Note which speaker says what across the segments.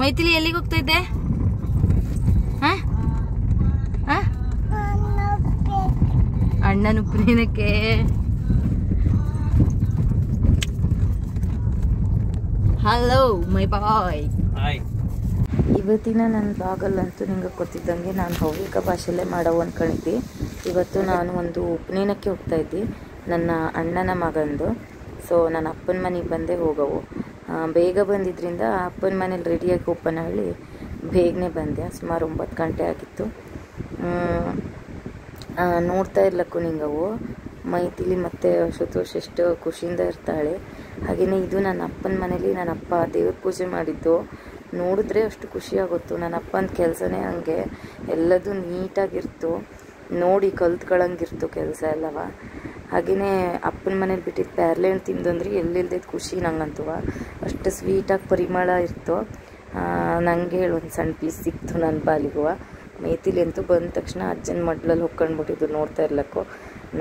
Speaker 1: ಮೈಥಿಲಿ ಎಲ್ಲಿಗೆ ಹೋಗ್ತಾ ಇದ್ದೆ? ಹ? ಹ? ಅಣ್ಣನ ಉಪ್ಪಿನಕ್ಕೆ ಹಲೋ ಮೈ ಬಾಯ್ ಇವತ್ತಿನ ನನ್ನ ಬ್ಲಾಗಲ್ಲಂತೂ ನಿಂಗೆ ಗೊತ್ತಿದ್ದಂಗೆ ನಾನು ಹವ್ಯಕ ಭಾಷೆಯಲ್ಲೇ ಮಾಡೋ ಅನ್ಕೊಂಡಿದ್ದೆ ಇವತ್ತು ನಾನು ಒಂದು ಉಪನಯನಕ್ಕೆ ಹೋಗ್ತಾ ಇದ್ದೆ. ನನ್ನ ಅಣ್ಣನ ಮಗಂದು. ಸೊ ನನ್ನ ಅಪ್ಪನ ಮನೆಗೆ ಬಂದೇ ಹೋಗವು. ಬೇಗ ಬಂದಿದ್ದರಿಂದ ಅಪ್ಪನ ಮನೇಲಿ ರೆಡಿಯಾಗಿ ಓಪನ್ ಆಗಲಿ ಬೇಗನೆ ಬಂದೆ. ಸುಮಾರು ಒಂಬತ್ತು ಗಂಟೆ ಆಗಿತ್ತು. ನೋಡ್ತಾ ಇರ್ಲಕ್ಕು ನಿಂಗವು ಮೈತಿಲಿ ಮತ್ತು ಸತೋಷ್ ಎಷ್ಟು ಖುಷಿಯಿಂದ ಇರ್ತಾಳೆ. ಹಾಗೆಯೇ ಇದು ನನ್ನ ಅಪ್ಪನ ಮನೇಲಿ ನನ್ನ ಅಪ್ಪ ದೇವ್ರ ಪೂಜೆ ಮಾಡಿದ್ದು. ನೋಡಿದ್ರೆ ಅಷ್ಟು ಖುಷಿಯಾಗುತ್ತು ನನ್ನ ಅಪ್ಪನ ಕೆಲಸನೇ ಹಂಗೆ. ಎಲ್ಲದೂ ನೀಟಾಗಿರ್ತು. ನೋಡಿ ಕಲ್ತ್ಕೊಳ್ಳಂಗಿರ್ತು ಕೆಲಸ ಎಲ್ಲವ. ಹಾಗೆಯೇ ಅಪ್ಪನ ಮನೇಲಿ ಬಿಟ್ಟಿದ್ದು ಪ್ಯಾರ್ಲೆ ಹಣ್ಣು ತಿಂದಂದ್ರೆ ಎಲ್ಲಿಲ್ದಿದ್ದು ಖುಷಿ ನಂಗಂತುವ. ಅಷ್ಟು ಸ್ವೀಟಾಗಿ ಪರಿಮಳ ಇರ್ತು ನನಗೆ ಹೇಳು ಒಂದು ಸಣ್ಣ ಪೀಸ್ ಸಿಕ್ತು ನನ್ನ ಬಾಲಿಗೂ ಮೇತಿಲಿ ಅಂತೂ ಬಂದ ತಕ್ಷಣ ಅಜ್ಜನ ಮಡ್ಲಲ್ಲಿ ಹೊಕ್ಕೊಂಡ್ಬಿಟ್ಟಿದ್ದು ನೋಡ್ತಾ ಇರ್ಲಕ್ಕು.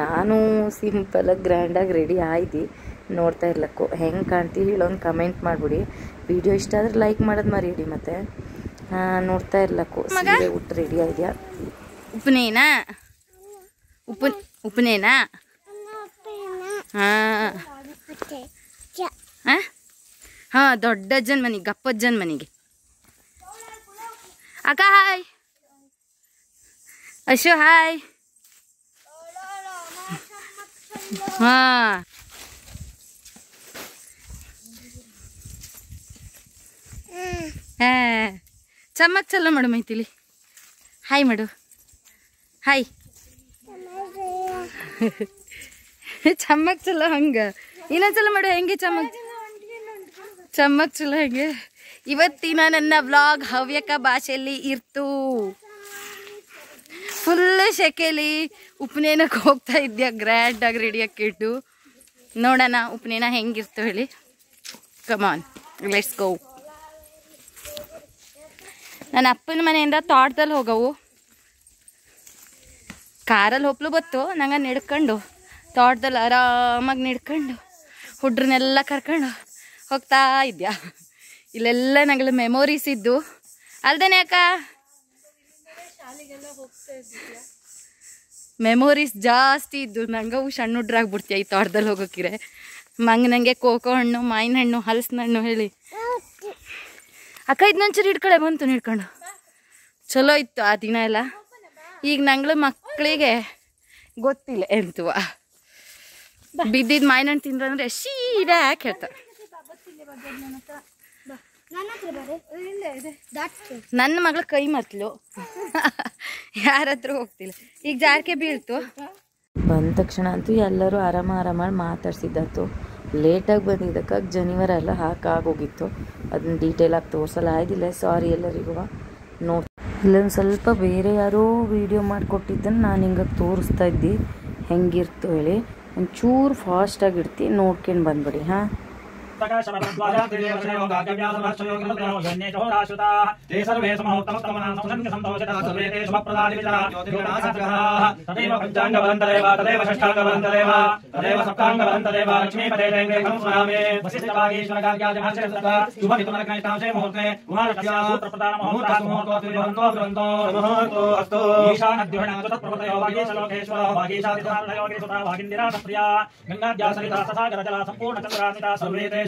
Speaker 1: ನಾನು ಸಿಂಪಲಾಗಿ ಗ್ರ್ಯಾಂಡಾಗಿ ರೆಡಿ ಆಯ್ದು ನೋಡ್ತಾ ಇರ್ಲಕ್ಕು. ಹೆಂಗೆ ಹೇಳೋ ಒಂದು ಕಮೆಂಟ್ ಮಾಡಿಬಿಡಿ. ವಿಡಿಯೋ ಇಷ್ಟ ಆದರೆ ಲೈಕ್ ಮಾಡೋದು ಮರೀಡಿ ಮತ್ತೆ. ನೋಡ್ತಾ ಇರ್ಲಕ್ಕು. ಸೀರೆ ಉಟ್ಟು ರೆಡಿ ಆಗಿದೆಯಾ ಉಪ್ಪನೇನಾ ಉಪ ಉಪನೇನಾ? ಹಾಂ. ಹಾಂ? ದೊಡ್ಡ ಅಜ್ಜನ ಮನೆಗೆ ಗಪ್ಪಜ್ಜನ ಮನೆಗೆ ಅಕ್ಕ, ಹಾಯ್. ಅಶು ಹಾಯ್. ಹಾ. ಹಾಂ. ಚಮ್ಮಕ್ ಚಲೋ ಮಾಡು ಮೈತಿಲಿ ಹಾಯ್ ಮಾಡು. ಹಾಯ್. ಚಮ್ಮಕ್ ಚಲೋ ಹಂಗ. ಇನ್ನೊಂದ್ಸಲ ಮಾಡು, ಹೆಂಗೆ ಚಮ್ಮಕ್ ಚಮ್ಮಕ್ ಚಲೋ ಹೆಂಗೆ. ಇವತ್ತಿನ ನನ್ನ ವ್ಲಾಗ್ ಹವ್ಯಕ ಭಾಷೆಯಲ್ಲಿ ಇರ್ತು. ಫುಲ್ ಶೆಕೆಲಿ ಉಪನಯನಕ್ಕೆ ಹೋಗ್ತಾ ಇದ್ಯಾ ಗ್ರ್ಯಾಂಡ್ ಆಗಿ ರೆಡಿ ಇಟ್ಟು ನೋಡೋಣ ಉಪನಯನ ಹೆಂಗಿರ್ತು ಹೇಳಿ. ಕಮಾನ್ ಲೆಟ್ಸ್ ಗೋ ನನ್ನ ಅಪ್ಪನ ಮನೆಯಿಂದ ತೋಟದಲ್ಲಿ ಹೋಗವು. ಕಾರಲ್ಲಿ ಹೋಪ್ಲು ಬತ್ತು, ನಂಗೆ ನಡ್ಕೊಂಡು. ತೋಟದಲ್ಲಿ ಆರಾಮಾಗಿ ನಿಡ್ಕೊಂಡು ಹುಡ್ರನ್ನೆಲ್ಲ ಕರ್ಕೊಂಡು ಹೋಗ್ತಾ ಇದ್ಯಾ? ಇಲ್ಲೆಲ್ಲ ನಂಗೆ ಮೆಮೊರೀಸ್ ಇದ್ದು. ಅಲ್ದೇನೆ ಅಕ್ಕ? ಮೆಮೊರೀಸ್ ಜಾಸ್ತಿ ಇದ್ದು. ನಂಗೆ ಸಣ್ಣ ಹುಡ್ರಾಗ್ಬಿಡ್ತೀಯ ಈ ತೋಟದಲ್ಲಿ ಹೋಗೋಕಿರೆ? ಮಂಗ ನನಗೆ ಕೋಕೋ ಹಣ್ಣು, ಮಾವಿನ ಹಣ್ಣು, ಹಲಸಿನ ಹಣ್ಣು ಹೇಳಿ. ಅಕ್ಕ ಇದನ್ನೊಂಚೂರು ಹಿಡ್ಕಳೆ, ಬಂತು ಹಿಡ್ಕೊಂಡು. ಚಲೋ ಇತ್ತು ಆ ದಿನ ಎಲ್ಲ. ಈಗ ನಂಗಳ ಮಕ್ಕಳಿಗೆ ಗೊತ್ತಿಲ್ಲ ಎಂತುವ. ಬಿದ್ದಿದ್ದು ಮಾಯ್ನಣ್ಣ ತಿಂದ್ರ ಅಂದ್ರೆ ಶೀರಾ ಯಾಕೆ ಹೇಳ್ತಾರೆ ನನ್ನ ಮಗಳ ಕೈ ಮತ್ಲು. ಯಾರ ಹತ್ರ ಹೋಗ್ತಿಲ್ಲ. ಈಗ ಜಾರಕೆ ಬೀಳ್ತು. ಬಂದ ತಕ್ಷಣ ಅಂತೂ ಎಲ್ಲರೂ ಆರಾಮ ಆರಾಮಾಗಿ ಮಾತಾಡ್ಸಿದ್ದಾತು ಲೇಟಾಗಿ ಬಂದಿದ್ದಕ್ಕಾಗಿ ಜನಿವಾರ ಎಲ್ಲ ಹಾಕಾಗೋಗಿತ್ತು ಅದನ್ನ ಡೀಟೇಲಾಗಿ ತೋರ್ಸಲ್ಲ ಆಯ್ದಿಲ್ಲ ಸಾರಿ ಎಲ್ಲರಿಗೂ. ನೋಡ್ ಇಲ್ಲೊಂದು ಸ್ವಲ್ಪ ಬೇರೆ ಯಾರೋ ವಿಡಿಯೋ ಮಾಡಿಕೊಟ್ಟಿದ್ದನ್ನು ನಾನು ಹಿಂಗೆ ತೋರಿಸ್ತಾ ಇದ್ದಿ. ಹೆಂಗಿರ್ತು ಹೇಳಿ. ಒಂಚೂರು ಫಾಸ್ಟಾಗಿ ಇಡ್ತಿ ನೋಡ್ಕೊಂಡು ಬಂದ್ಬಿಡಿ ಹಾಂ?
Speaker 2: ते सर्वे तदेव पञ्चाङ्गवदन्तदेव तदेव षष्ठाङ्गवदन्तदेव तदेव सप्ताङ्गवदन्तदेव लक्ष्मीपदे स्मरामे वसिष्ठवागीश्वरकार्याजमाचरसुभाशे मुहूर्ते कुमारस्याहूत्रप्रदानमुहूर्तासमुहूर्तोऽस्तु ईशानद्युहणाचतप्रभृतयो वागीशलोकेश्वरो वागीशादिधारणयोगिसुता वागिन्दिरा Supriya गङ्गाद्यासरिता ससागरजला
Speaker 3: सम्पूर्णचन्द्रासिता सर्वेते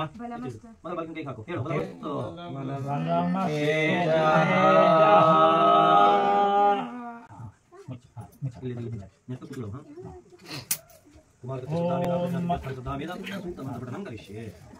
Speaker 3: Mana bagong kay kako. Pero wala gusto. Mana makita. Neto ko lang ha. Kumar ka sa dami lang. Sa dami lang. Sa dami lang. Sa dami lang.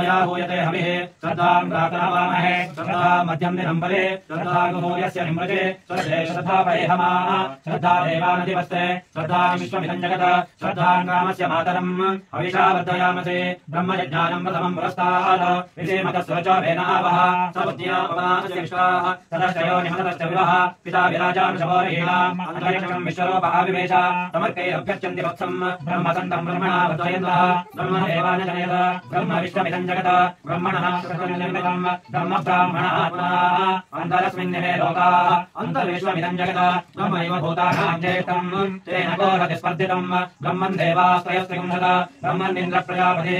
Speaker 3: श्रद्धया हूयते हविः। श्रद्धां प्रातरावामहे श्रद्धा मध्यं निरम्बरे श्रद्धा गुहूयस्य निमृजे श्रद्धे श्रद्धा परिहमाः। श्रद्धा देवानदिवस्ते श्रद्धा विश्वमिदं जगत् श्रद्धां मातरम्। हविषा वर्धयामसे। ब्रह्मयज्ञानं पुरस्तात्। विषेमतस्वच वेनावः सबुद्ध्यापमानस्य विश्वाः तदश्चयो निमतश्च विवः पिता विराजानुशवोरहीणाम् अन्तरिक्षं विश्वरूपहाविवेश तमर्कैरभ्यर्चन्ति वत्सम्। ब्रह्मसन्दं ब्रह्मणा वर्धयन्तः। ब्रह्म एवान ब्रह्म विश्वमिदं जगत, ब्रह्मणः निर्मितम् ब्रह्म ब्राह्मणात्मनः अन्तरस्मिन्निमे लोकाः अन्तर्विश्वमिदम् जगत, ब्रह्मैव भूतानाञ्जेतम् तेन कोरति स्पर्धितम्, ब्रह्मन् देवास्त्रयस्त्रिगुंसत ब्रह्मन्निन्द्रप्रजापते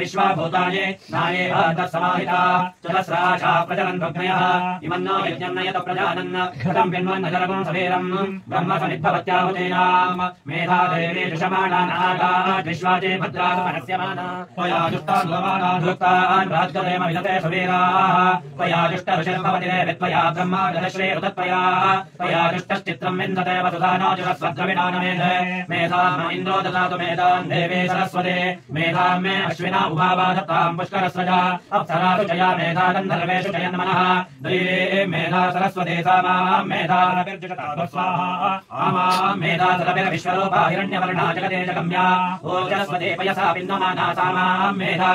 Speaker 3: विश्वा भूतानि नायेव तत्समाहिता चलस्राशा प्रचलन् भग्नयः इमम् नो ब्रह्म समिद्धवत्याहुतेनाम् मेधा देवी दृशमाणा नागा विश्वाचे भद्रा समनस्यमाना त्वया युक्ता विदते सुवीराः। त्वया जुष्टऋषिर्भवति देवि, त्वया ब्रह्मा जलश्रेरुतत्वया त्वया जुष्टश्चित्रम् विन्दते वसुधानोजुरस्वद्रविणानमेधे मेधाम् इन्द्रो ददातु मेधान् देवे सरस्वते। मेधाम् मे अश्विना उभावादत्ताम् पुष्करस्वजा। अप्सरासु मेधा गन्धर्वेषु जयन्मनः। सा माम् मेधा स्वाहा आमाम् मेधा सरविर्विश्वरूपा हिरण्यवर्णा जगते जगम्या। ओजस्वते सा मेधा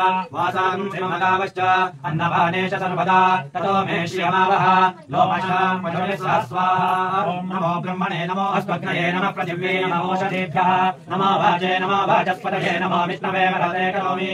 Speaker 3: वासाम् श्रीमगावश्च अन्नपानेश सर्वदा। ततो मे श्रियमावः। लोमशाम् पशुभिः स्वाहा ॐ नमो ब्रह्मणे नमो अस्मग्नये नमः पृथिव्ये नमो ओषधेभ्यः। नमो वाचे नमो वाचस्पतये नमो विष्णवे वरदे करोमि।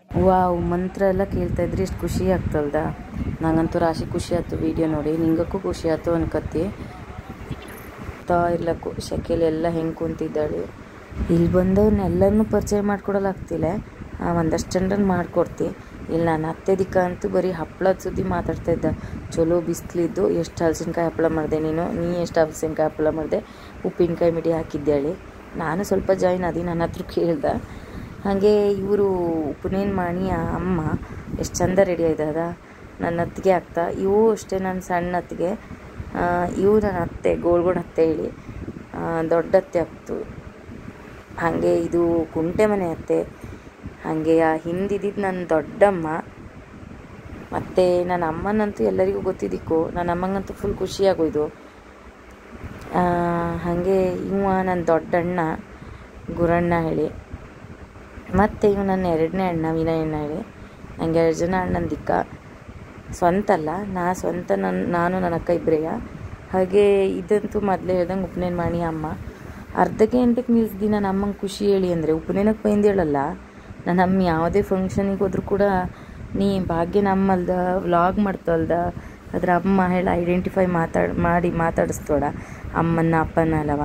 Speaker 1: ವಾವ್, ಮಂತ್ರ ಎಲ್ಲ ಕೇಳ್ತಾ ಇದ್ರಿ ಇಷ್ಟು ಖುಷಿ ಆಗ್ತಲ್ದ? ನಂಗಂತೂ ರಾಶಿ ಖುಷಿ ಆಯ್ತು ವಿಡಿಯೋ ನೋಡಿ. ನಿಂಗಕ್ಕೂ ಖುಷಿ ಆಯ್ತು ಅನ್ಕತ್ತಿ. ತಾ ಇರ್ಲಕ್ಕು. ಶಕೆಲ್ ಎಲ್ಲ ಹೆಂಗೆ ಕುಂತಿದ್ದಾಳೆ. ಇಲ್ಲಿ ಬಂದವ್ರನ್ನೆಲ್ಲರನ್ನೂ ಪರಿಚಯ ಮಾಡ್ಕೊಡಲಾಗ್ತಿಲ್ಲ ಒಂದಷ್ಟು ಜನರನ್ನು ಮಾಡ್ಕೊಡ್ತಿ. ಇಲ್ಲಿ ನಾನು ಅತ್ತೆದಿಕ್ಕ ಅಂತೂ ಬರೀ ಹಪ್ಪಳದ ಸುದ್ದಿ ಮಾತಾಡ್ತಾ ಇದ್ದ. ಚಲೋ ಬಿಸಿಲಿದ್ದು, ಎಷ್ಟು ಹಲಸಿನಕಾಯಿ ಹಪ್ಪಳ ಮಾಡಿದೆ ನೀನು? ನೀ ಎಷ್ಟು ಹಲಸಿನಕಾಯಿ ಹಪ್ಪಳ ಮಾಡಿದೆ? ಉಪ್ಪಿನಕಾಯಿ ಮಿಡಿ ಹಾಕಿದ್ದೇಳಿ ನಾನು ಸ್ವಲ್ಪ ಜಾಯಿನ್ ಆದಿ ನನ್ನ ಹತ್ರ ಕೇಳ್ದ. ಹಾಗೆ ಇವರು ಉಪನೇನ್ ಮಾಣಿಯ ಅಮ್ಮ, ಎಷ್ಟು ಚಂದ ರೆಡಿ ಆಯ್ತದ ನನ್ನ ಅತ್ತಿಗೆ ಆಗ್ತಾ ಇವು ಅಷ್ಟೇ ನನ್ನ ಸಣ್ಣ ಅತ್ತಿಗೆ. ಇವು ನನ್ನ ಅತ್ತೆ ಗೋಳ್ಗೋಣ ಅತ್ತೆ ಹೇಳಿ. ದೊಡ್ಡ ಅತ್ತೆ ಆಗ್ತು. ಹಾಗೆ ಇದು ಕುಂಟೆ ಮನೆ ಅತ್ತೆ. ಹಾಗೆ ಆ ಹಿಂದಿದ್ದಿದ್ದು ನನ್ನ ದೊಡ್ಡಮ್ಮ. ಮತ್ತು ನನ್ನ ಅಮ್ಮನಂತೂ ಎಲ್ಲರಿಗೂ ಗೊತ್ತಿದ್ದಿಕ್ಕು ನನ್ನ ಅಮ್ಮಂಗಂತೂ ಫುಲ್ ಖುಷಿಯಾಗೋಯ್ದು ಹಾಗೆ ಇವ ನನ್ನ ದೊಡ್ಡಣ್ಣ, ಗುರಣ್ಣ ಹೇಳಿ. ಮತ್ತು ಇವ ನನ್ನ ಎರಡನೇ ಅಣ್ಣ ವಿನಯಣ್ಣ ಹೇಳಿ. ನನಗೆ ಎರಡು ಜನ ಅಣ್ಣನ ದಿಕ್ಕ. ಸ್ವಂತ ಅಲ್ಲ ನಾ ಸ್ವಂತ ನನ್ನ ನಾನು ನನ್ನ ಅಕ್ಕ ಇಬ್ಬರೆಯ ಹಾಗೆ ಇದಂತೂ ಮೊದಲೇ ಹೇಳ್ದಂಗೆ ಉಪನೇನು ಮಾಡಿ ಅಮ್ಮ. ಅರ್ಧ ಗಂಟೆಗೆ ನಿಲ್ಸ್ದಿ ದಿನ ಅಮ್ಮಂಗೆ ಖುಷಿ ಹೇಳಿ ಅಂದರೆ ಉಪನೇನಕ್ಕೆ ಬೈಂದು ಹೇಳಲ್ಲ. ನನ್ನ ಅಮ್ಮ ಯಾವುದೇ ಫಂಕ್ಷನಿಗೆ ಹೋದ್ರೂ ಕೂಡ, ನೀ ಭಾಗ್ಯ ನಮ್ಮಲ್ದ ವ್ಲಾಗ್ ಮಾಡ್ತಲ್ದ ಅದ್ರ ಅಮ್ಮ ಹೇಳ ಐಡೆಂಟಿಫೈ ಮಾತಾಡ್, ಮಾಡಿ ಮಾತಾಡಿಸ್ತೋಡ ಅಮ್ಮನ ಅಪ್ಪನ ಅಲ್ಲವ?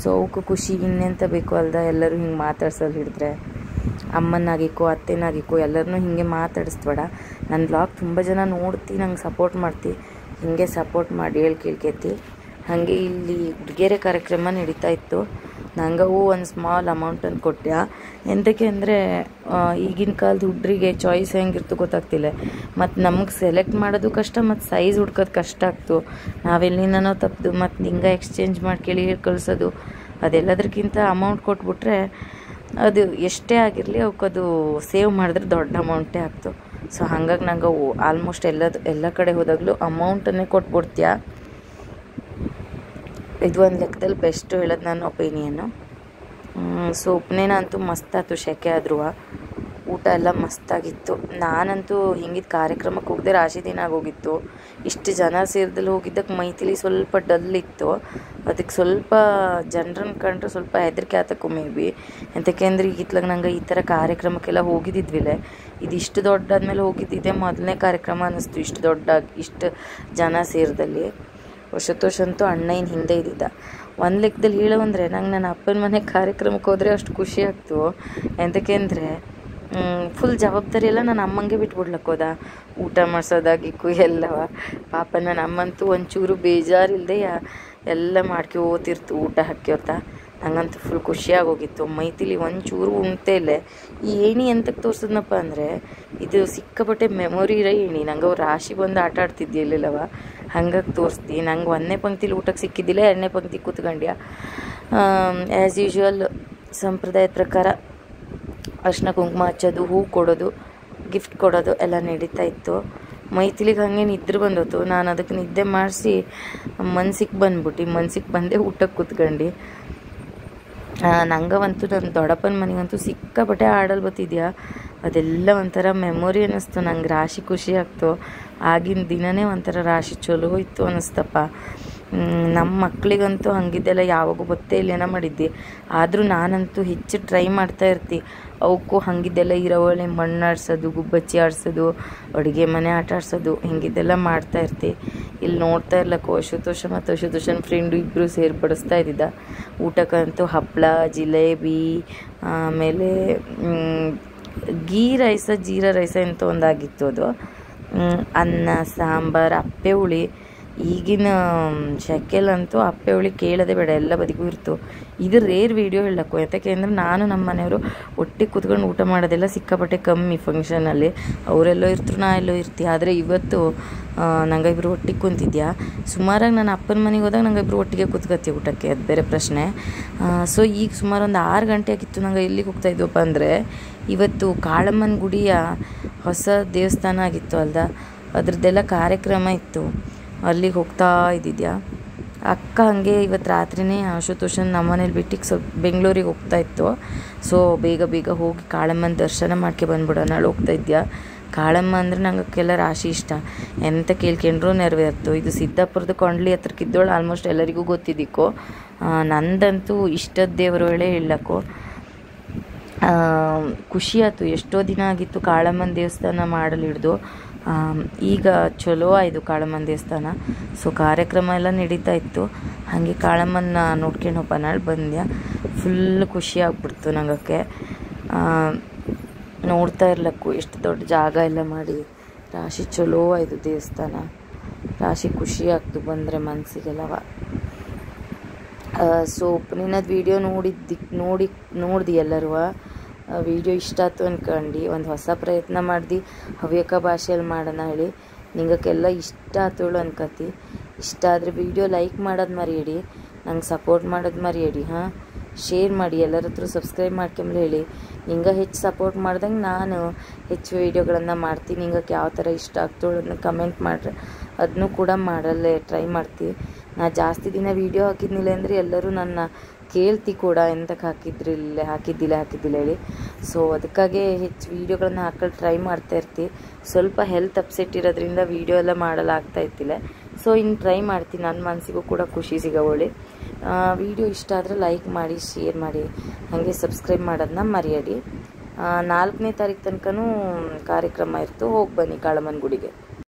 Speaker 1: ಸೊ ಅವಕ್ಕೂ ಖುಷಿ ಇನ್ನೆಂತ ಬೇಕು ಅಲ್ದ? ಎಲ್ಲರೂ ಹಿಂಗೆ ಮಾತಾಡ್ಸೋದು ಹಿಡಿದ್ರೆ. ಅಮ್ಮನಾಗಿಕ್ಕೋ, ಅತ್ತೆನಾಗಿಕ್ಕೋ, ಎಲ್ಲರನ್ನೂ ಹೀಗೆ ಮಾತಾಡಿಸ್ಬೇಡ. ನನ್ನ ಬ್ಲಾಗ್ ತುಂಬ ಜನ ನೋಡ್ತಿ, ನಂಗೆ ಸಪೋರ್ಟ್ ಮಾಡ್ತಿ. ಹಿಂಗೆ ಸಪೋರ್ಟ್ ಮಾಡಿ ಹೇಳಿ ಕೇಳ್ಕೇತಿ. ಹಾಗೆ ಇಲ್ಲಿ ಹುಡುಗಿಯರೆ ಕಾರ್ಯಕ್ರಮ ನಡೀತಾ ಇತ್ತು. ನಂಗೂ ಒಂದು ಸ್ಮಾಲ್ ಅಮೌಂಟನ್ನು ಕೊಟ್ಟೆ ಎಂತಕ್ಕೆ ಅಂದರೆ ಈಗಿನ ಕಾಲದ ಹುಡ್ರಿಗೆ ಚಾಯ್ಸ್ ಹೆಂಗಿರ್ತು ಗೊತ್ತಾಗ್ತಿಲ್ಲ. ಮತ್ತು ನಮಗೆ ಸೆಲೆಕ್ಟ್ ಮಾಡೋದು ಕಷ್ಟ ಮತ್ತು ಸೈಜ್ ಹುಡ್ಕೋದು ಕಷ್ಟ ಆಗ್ತು. ನಾವೆಲ್ಲಿಂದನೋ ತಪ್ಪದು ಮತ್ತು ಹಿಂಗೆ ಎಕ್ಸ್ಚೇಂಜ್ ಮಾಡಿ ಕೇಳಿ ಹೇಳಿ ಕಳ್ಸೋದು ಅದೆಲ್ಲದಕ್ಕಿಂತ ಅಮೌಂಟ್ ಕೊಟ್ಬಿಟ್ರೆ ಅದು ಎಷ್ಟೇ ಆಗಿರಲಿ ಅವಕ್ಕದು ಸೇವ್ ಮಾಡಿದ್ರೆ ದೊಡ್ಡ ಅಮೌಂಟೇ ಆಗ್ತು. ಸೊ ಹಾಗಾಗಿ ನಂಗೆ ಆಲ್ಮೋಸ್ಟ್ ಎಲ್ಲದು, ಎಲ್ಲ ಕಡೆ ಹೋದಾಗಲೂ ಅಮೌಂಟನ್ನೇ ಕೊಟ್ಬಿಡ್ತೀಯ? ಇದು ಒಂದು ಲೆಕ್ಕದಲ್ಲಿ ಬೆಸ್ಟ್ ಹೇಳೋದು ನನ್ನ ಒಪಿನಿಯನ್ನು ಸೊ ಉಪ್ನೇನ ಅಂತೂ ಮಸ್ತ್ ಆಯ್ತು ಶೆಕೆ ಆದ್ರೂ. ಊಟ ಎಲ್ಲ ಮಸ್ತಾಗಿತ್ತು. ನಾನಂತೂ ಹಿಂಗಿದ್ದು ಕಾರ್ಯಕ್ರಮಕ್ಕೆ ಹೋಗದೆ ರಾಶಿ ದಿನ ಆಗೋಗಿತ್ತು. ಇಷ್ಟು ಜನ ಸೇರಿದಲ್ಲಿ ಹೋಗಿದ್ದಕ್ಕೆ ಮೈತಿಲಿ ಸ್ವಲ್ಪ ಡಲ್ ಇತ್ತು ಅದಕ್ಕೆ ಸ್ವಲ್ಪ ಜನರನ್ನ ಕಂಡ್ರೆ ಸ್ವಲ್ಪ ಹೆದರಿಕೆ ಆತಕ್ಕೂ ಮೇ ಬಿ ಎಂತಕೆಂದ್ರೆ ಈಗಿತ್ಲಾಗ ನಂಗೆ ಈ ಥರ ಕಾರ್ಯಕ್ರಮಕ್ಕೆಲ್ಲ ಹೋಗಿದ್ದಿದ್ವಿಲೆ. ಇದು ಇಷ್ಟು ದೊಡ್ಡಾದ್ಮೇಲೆ ಹೋಗಿದ್ದಿದೆ ಮೊದಲನೇ ಕಾರ್ಯಕ್ರಮ ಅನ್ನಿಸ್ತು ಇಷ್ಟು ದೊಡ್ಡಾಗಿ, ಇಷ್ಟು ಜನ ಸೇರಿದಲ್ಲಿ. ವರ್ಷತೋಷಂತೂ ಅಣ್ಣ ಹಿಂದೆ ಇದ್ದಿದ್ದ. ಒಂದು ಲೆಕ್ಕದಲ್ಲಿ ಹೇಳು ಅಂದರೆ ನಂಗೆ ನನ್ನ ಅಪ್ಪನ ಮನೆ ಕಾರ್ಯಕ್ರಮಕ್ಕೆ ಹೋದರೆ ಅಷ್ಟು ಖುಷಿ ಆಗ್ತು. ಎಂತಕೆಂದರೆ ಫುಲ್ ಜವಾಬ್ದಾರಿ ಎಲ್ಲ ನನ್ನ ಅಮ್ಮಂಗೆ ಬಿಟ್ಬಿಡ್ಲಕ್ಕೆ ಹೋದ. ಊಟ ಮಾಡ್ಸೋದಾಗಿಕ್ಕು ಎಲ್ಲವ. ಪಾಪ ನನ್ನ ಅಮ್ಮಂತೂ ಒಂಚೂರು ಬೇಜಾರಿಲ್ಲದೆ ಎಲ್ಲ ಮಾಡ್ಕೋತಿರ್ತು ಊಟ ಹಾಕ್ಯೋತ ನಂಗಂತೂ ಫುಲ್ ಖುಷಿಯಾಗಿ ಹೋಗಿತ್ತು ಮೈತಿಲಿ ಒಂಚೂರು ಉಣ್ತೇ ಇಲ್ಲ. ಈ ಏಣಿ ಎಂತಕ್ಕೆ ತೋರಿಸಿದ್ನಪ್ಪ ಅಂದರೆ, ಇದು ಸಿಕ್ಕಾಪಟ್ಟೆ ಮೆಮೊರಿ ಇರೋ ಏಣಿ. ನಂಗೆ ಅವ್ರು ರಾಶಿ ಬಂದು ಆಟ ಆಡ್ತಿದ್ದೆ ಇಲ್ಲಿಲ್ಲವ. ಹಂಗಾಗಿ ತೋರಿಸ್ತಿ. ನಂಗೆ ಒಂದನೇ ಪಂಕ್ತಿಲಿ ಊಟಕ್ಕೆ ಸಿಕ್ಕಿದ್ದಿಲ್ಲ, ಎರಡನೇ ಪಂಕ್ತಿ ಕೂತ್ಕೊಂಡ್ಯ. ಆ್ಯಸ್ ಯೂಶ್ವಲ್ ಸಂಪ್ರದಾಯದ ಪ್ರಕಾರ ಅರ್ಶಿನ ಕುಂಕುಮ ಹಚ್ಚೋದು, ಹೂ ಕೊಡೋದು ಗಿಫ್ಟ್ ಕೊಡೋದು ಎಲ್ಲ ನಡೀತಾ ಇತ್ತು. ಮೈಥಿಲಿಗೆ ಹಾಗೆ ನಿದ್ರೆ ಬಂದೋತು. ನಾನು ಅದಕ್ಕೆ ನಿದ್ದೆ ಮಾಡಿಸಿ ಮನ್ಸಿಗೆ ಬಂದ್ಬಿಟ್ಟು. ಮನ್ಸಿಗೆ ಬಂದೆ ಊಟಕ್ಕೆ ಕೂತ್ಕೊಂಡು. ನಂಗವಂತೂ ನನ್ನ ದೊಡ್ಡಪ್ಪನ ಮನೆಗಂತೂ ಸಿಕ್ಕಾಪಟ್ಟೆ ಆಡಲ್ ಬತ್ತಿದ್ಯಾ ಅದೆಲ್ಲ ಒಂಥರ ಮೆಮೊರಿ ಅನ್ನಿಸ್ತು. ನಂಗೆ ರಾಶಿ ಖುಷಿ ಆಗ್ತು. ಆಗಿನ ದಿನನೇ ಒಂಥರ ರಾಶಿ ಚಲೋ ಇತ್ತು ಅನ್ನಿಸ್ತಪ್ಪ. ನಮ್ಮ ಮಕ್ಕಳಿಗಂತೂ ಹಾಗಿದ್ದೆಲ್ಲ ಯಾವಾಗೂ ಗೊತ್ತೇ ಇಲ್ಲೇನ ಮಾಡಿದ್ದೆ. ಆದರೂ ನಾನಂತೂ ಹೆಚ್ಚು ಟ್ರೈ ಮಾಡ್ತಾ ಇರ್ತಿ. ಅವಕ್ಕೂ ಹಾಗಿದ್ದೆಲ್ಲ ಇರೋವಳೆ ಮಣ್ಣು ಆಡಿಸೋದು, ಗುಬ್ಬಚ್ಚಿ ಆಡಿಸೋದು, ಅಡುಗೆ ಮನೆ ಆಟ ಆಡಿಸೋದು, ಹಿಂಗಿದ್ದೆಲ್ಲ ಮಾಡ್ತಾ ಇರ್ತಿ. ಇಲ್ಲಿ ನೋಡ್ತಾ ಇರ್ಲಕ್ಕೋ ಅಶುತೋಷ ಮತ್ತು ಅಶುತೋಷನ ಫ್ರೆಂಡು ಇಬ್ಬರು ಸೇರ್ಪಡಿಸ್ತಾ ಇದ್ದಿದ್ದ. ಊಟಕ್ಕಂತೂ ಹಪ್ಪಳ ಜಿಲೇಬಿ, ಆಮೇಲೆ ಗೀ ರೈಸ, ಜೀರಾ ರೈಸ ಎಂತ ಒಂದಾಗಿತ್ತು ಅದು. ಅನ್ನ, ಸಾಂಬಾರು, ಅಪ್ಪೆ ಹುಳಿ. ಈಗಿನ ಶೆಕೆಲಂತೂ ಅಪ್ಪೆ ಹುಳಿ ಕೇಳೋದೇ ಬೇಡ, ಎಲ್ಲ ಬದಿಗೂ ಇರ್ತು. ಇದು ರೇರ್ ವೀಡಿಯೋ ಹೇಳಕ್ಕು ಯಾಕೆ ಅಂದರೆ ನಾನು ನಮ್ಮ ಮನೆಯವರು ಒಟ್ಟಿಗೆ ಕೂತ್ಕೊಂಡು ಊಟ ಮಾಡೋದೆಲ್ಲ ಸಿಕ್ಕಾಪಟ್ಟೆ ಕಮ್ಮಿ ಫಂಕ್ಷನಲ್ಲಿ ಅವರೆಲ್ಲೋ ಇರ್ತರು, ನಾ ಎಲ್ಲೋ ಇರ್ತಿ. ಆದರೆ ಇವತ್ತು ನಂಗೆ ಇಬ್ಬರು ಒಟ್ಟಿಗೆ ಕುಂತಿದ್ಯಾ? ಸುಮಾರಾಗಿ ನಾನು ಅಪ್ಪನ ಮನೆಗೆ ಹೋದಾಗ ನಂಗೆ ಇಬ್ಬರು ಒಟ್ಟಿಗೆ ಕೂತ್ಕತ್ತಿ ಊಟಕ್ಕೆ. ಅದು ಬೇರೆ ಪ್ರಶ್ನೆ. ಸೊ ಈಗ ಸುಮಾರು ಒಂದು ಆರು ಗಂಟೆ ಆಗಿತ್ತು ನಂಗೆ ಎಲ್ಲಿಗೆ ಹೋಗ್ತಾ ಇದ್ವಪ್ಪ ಅಂದರೆ, ಇವತ್ತು ಕಾಳಮ್ಮನ ಗುಡಿಯ ಹೊಸ ದೇವಸ್ಥಾನ ಆಗಿತ್ತು ಅಲ್ದ? ಅದ್ರದ್ದೆಲ್ಲ ಕಾರ್ಯಕ್ರಮ ಇತ್ತು. ಅಲ್ಲಿಗೆ ಹೋಗ್ತಾ ಇದ್ದಿದ್ಯಾ? ಅಕ್ಕ ಹಾಗೆ ಇವತ್ತು ರಾತ್ರಿನೇ ಆಶುತೋಷನ್ ನಮ್ಮನೇಲಿ ಬಿಟ್ಟಿಗೆ ಸ್ವಲ್ಪ ಬೆಂಗಳೂರಿಗೆ ಹೋಗ್ತಾ ಇತ್ತು. ಸೊ ಬೇಗ ಬೇಗ ಹೋಗಿ ಕಾಳಮ್ಮನ ದರ್ಶನ ಮಾಡ್ಕೆ ಬಂದ್ಬಿಡೋಣ ನಾಳೆ ಹೋಗ್ತಾ ಇದ್ಯಾ? ಕಾಳಮ್ಮ ಅಂದರೆ ನಂಗಕ್ಕೆಲ್ಲ ರಾಶಿ ಇಷ್ಟ. ಎಂತ ಕೇಳ್ಕೊಂಡ್ರು ನೆರವೇರ್ತು. ಇದು ಸಿದ್ದಾಪುರದ ಕೊಂಡ್ಲಿ ಹತ್ರಕ್ಕಿದ್ದೋಳು ಆಲ್ಮೋಸ್ಟ್ ಎಲ್ಲರಿಗೂ ಗೊತ್ತಿದ್ದಿಕ್ಕೋ. ನಂದಂತೂ ಇಷ್ಟದ ದೇವರು ಹೇಳೇ ಹೇಳಕ್ಕೋ ಖುಷಿ ಆಯ್ತು. ಎಷ್ಟೋ ದಿನ ಆಗಿತ್ತು ಕಾಳಮ್ಮನ ದೇವಸ್ಥಾನ ಮಾಡಲು ಹಿಡ್ದು ಈಗ ಚಲೋ ಆಯಿತು ಕಾಳಮ್ಮನ ದೇವಸ್ಥಾನ. ಸೊ ಕಾರ್ಯಕ್ರಮ ಎಲ್ಲ ನಡೀತಾ ಇತ್ತು. ಹಾಗೆ ಕಾಳಮ್ಮನ ನೋಡ್ಕೊಂಡು ಹೋಗ ನಾಳೆ ಬಂದ್ಯ ಫುಲ್ ಖುಷಿ ಆಗ್ಬಿಡ್ತು ನಂಗಕ್ಕೆ. ನೋಡ್ತಾ ಇರ್ಲಕ್ಕು, ಎಷ್ಟು ದೊಡ್ಡ ಜಾಗ ಎಲ್ಲ ಮಾಡಿ. ರಾಶಿ ಚಲೋ ಆಯಿತು ದೇವಸ್ಥಾನ. ರಾಶಿ ಖುಷಿ ಆಗ್ತು ಬಂದರೆ ಮನಸ್ಸಿಗೆಲ್ಲವ ಸೊ ನಿನ್ನದು ವೀಡಿಯೋ ನೋಡಿದ್ದಿ ನೋಡಿ, ನೋಡ್ದಿ ಎಲ್ಲರೂ? ವಿಡಿಯೋ ಇಷ್ಟ ಆಯ್ತು ಅಂದ್ಕೊಂಡು ಒಂದು ಹೊಸ ಪ್ರಯತ್ನ ಮಾಡ್ದು, ಹವ್ಯಕ ಭಾಷೆಯಲ್ಲಿ ಮಾಡೋಣ ಹೇಳಿ. ನಿಂಗಕ್ಕೆಲ್ಲ ಇಷ್ಟ ಆತಳು ಅನ್ಕತಿ ಇಷ್ಟ ಆದರೆ ವಿಡಿಯೋ ಲೈಕ್ ಮಾಡೋದು ಮರೆಯಡಿ, ನಂಗೆ ಸಪೋರ್ಟ್ ಮಾಡೋದು ಮರೆಯಡಿ, ಹಾಂ? ಶೇರ್ ಮಾಡಿ, ಎಲ್ಲರ ಹತ್ರ ಸಬ್ಸ್ಕ್ರೈಬ್ ಮಾಡ್ಕೊಂಬಲಿ ಹೇಳಿ. ನಿಂಗೆ ಹೆಚ್ಚು ಸಪೋರ್ಟ್ ಮಾಡ್ದಂಗೆ ನಾನು ಹೆಚ್ಚು ವೀಡಿಯೋಗಳನ್ನು ಮಾಡ್ತೀನಿ. ನಿಂಗಕ್ಕೆ ಯಾವ ಥರ ಇಷ್ಟ ಆಗ್ತೋಳು ಕಮೆಂಟ್ ಮಾಡ್ರೆ. ಅದನ್ನೂ ಕೂಡ ಮಾಡಲ್ಲೇ ಟ್ರೈ ಮಾಡ್ತೀವಿ. ನಾ ಜಾಸ್ತಿ ದಿನ ವೀಡಿಯೋ ಹಾಕಿದ್ನಿಲ್ಲ ಅಂದರೆ ಎಲ್ಲರೂ ನನ್ನ ಕೇಳ್ತಿ ಕೂಡ ಎಂತಕ್ಕೆ ಹಾಕಿದ್ರಿಲ್ಲ ಹಾಕಿದ್ದಿಲ್ಲ ಹಾಕಿದ್ದಿಲ್ಲ ಹೇಳಿ. ಸೊ ಅದಕ್ಕಾಗೆ ಹೆಚ್ಚು ವೀಡಿಯೋಗಳನ್ನ ಹಾಕಲು ಟ್ರೈ ಮಾಡ್ತಾ ಇರ್ತೀವಿ. ಸ್ವಲ್ಪ ಹೆಲ್ತ್ ಅಪ್ಸೆಟ್ ಇರೋದ್ರಿಂದ ವೀಡಿಯೋ ಎಲ್ಲ ಮಾಡಲು ಆಗ್ತಾ ಇತ್ತಿಲ್ಲ ಸೊ ಇನ್ನು ಟ್ರೈ ಮಾಡ್ತೀನಿ. ನನ್ನ ಮನಸ್ಸಿಗೂ ಕೂಡ ಖುಷಿ ಸಿಗೋವಳಿ ವೀಡಿಯೋ ಇಷ್ಟ ಆದರೆ ಲೈಕ್ ಮಾಡಿ ಶೇರ್ ಮಾಡಿ. ಹಾಗೆ ಸಬ್ಸ್ಕ್ರೈಬ್ ಮಾಡೋದನ್ನ ಮರೆಯಡಿ. ನಾಲ್ಕನೇ ತಾರೀಕು ತನಕನೂ ಕಾರ್ಯಕ್ರಮ ಇರ್ತು. ಹೋಗಿ ಬನ್ನಿ ಕಾಳಮ್ಮನ ಗುಡಿಗೆ.